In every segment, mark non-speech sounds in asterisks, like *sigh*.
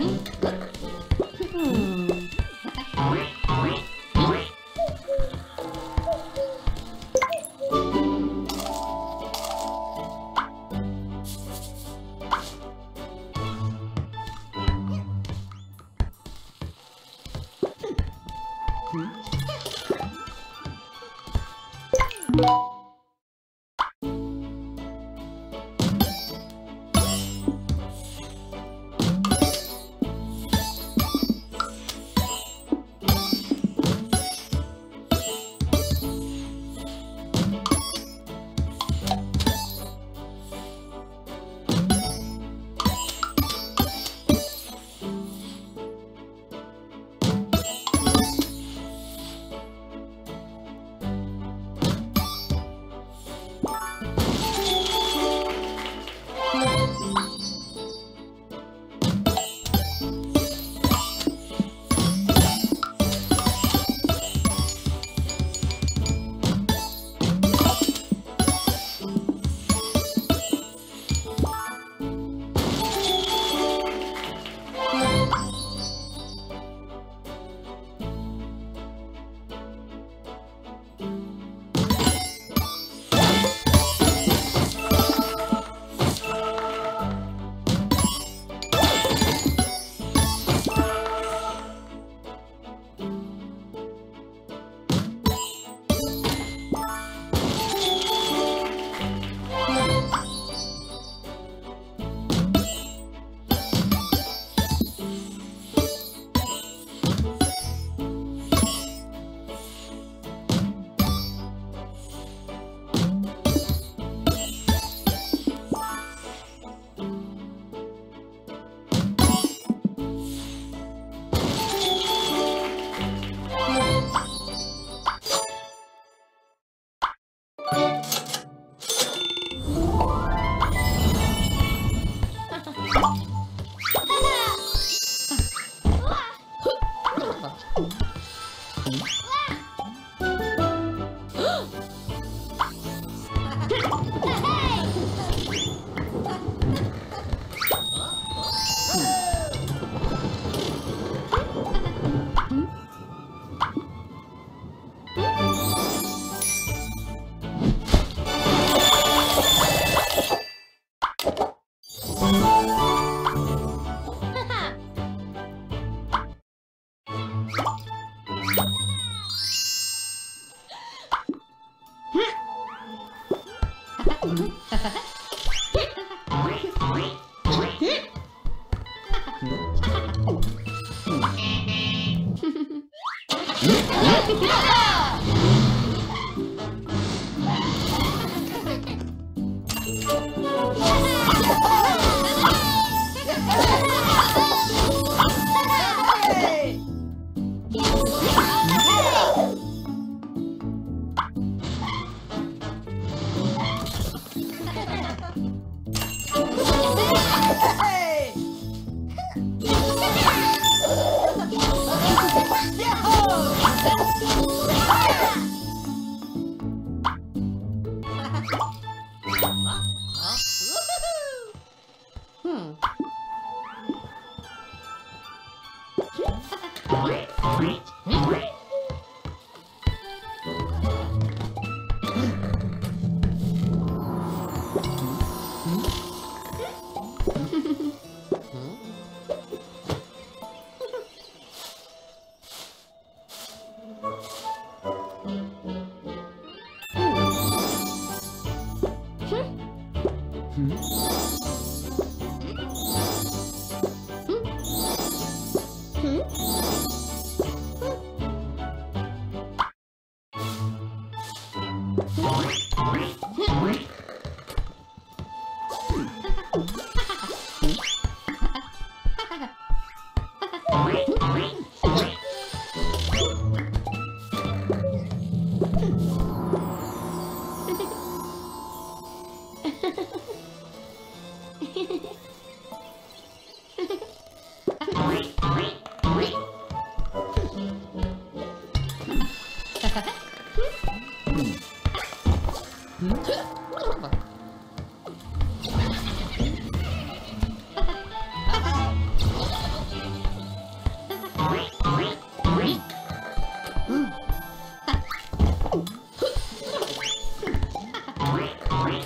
嗯 Chupa, chupa!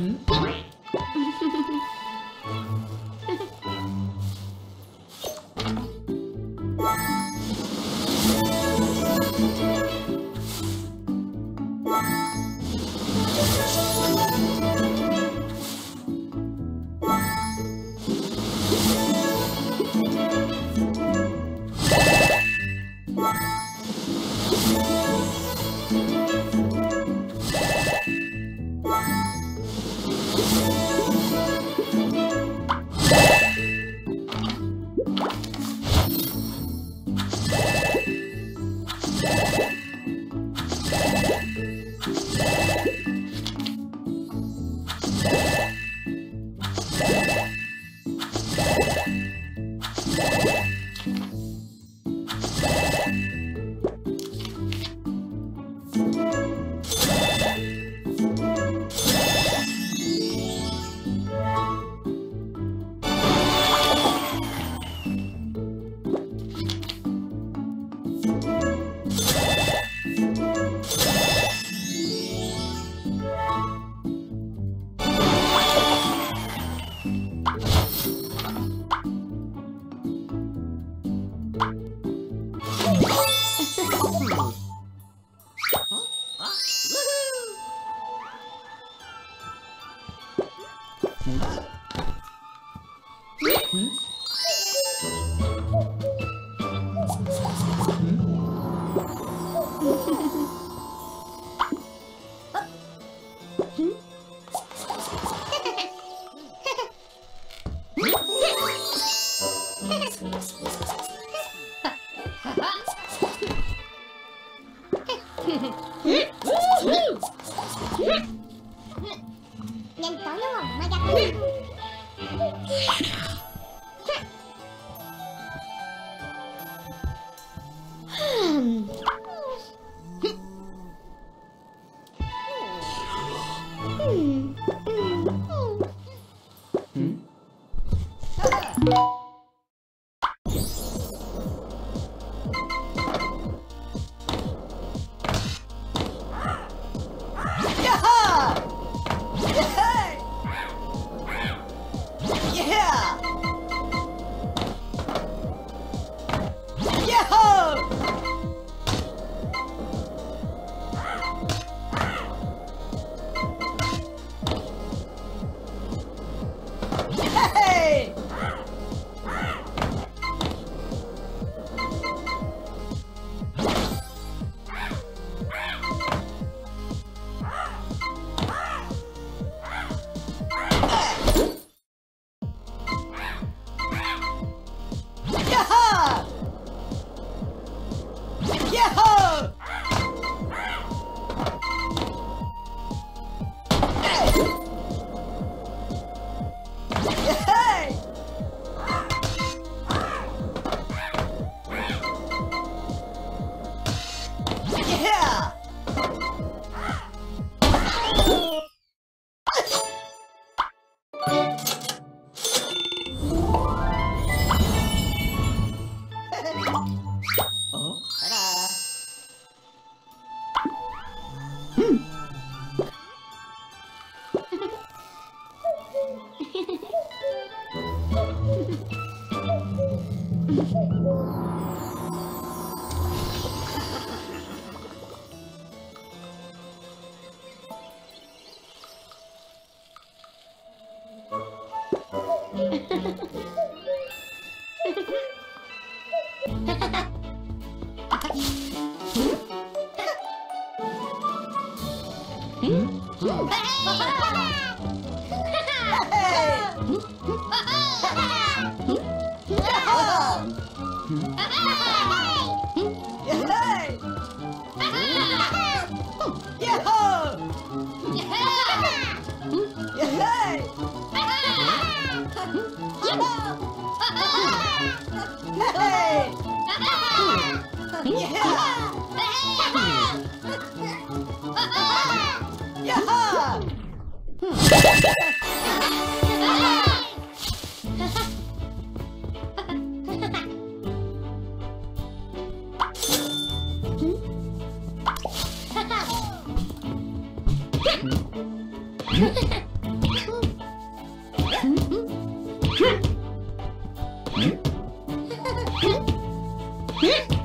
Hmm? Peace. Nhanh chóng đúng không gặp gặp Hmm? Ha ha ha! Hum? *laughs* hum?